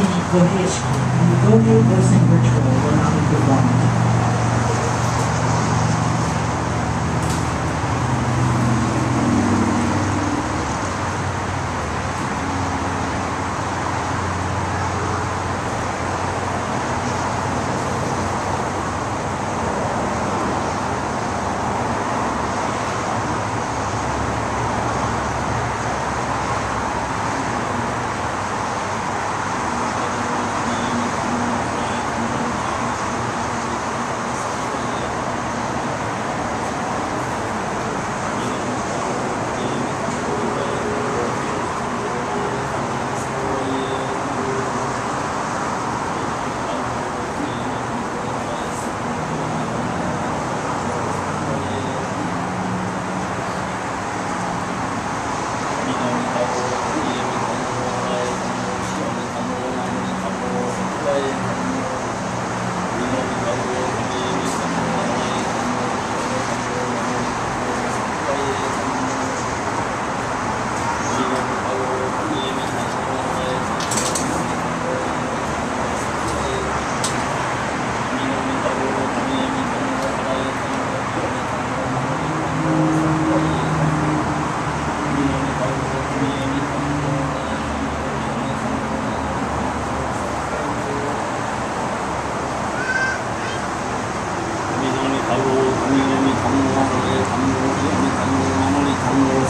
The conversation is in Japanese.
Go ahead. and the go-to virtual 太郎神々観音それ観音神々観音守り観音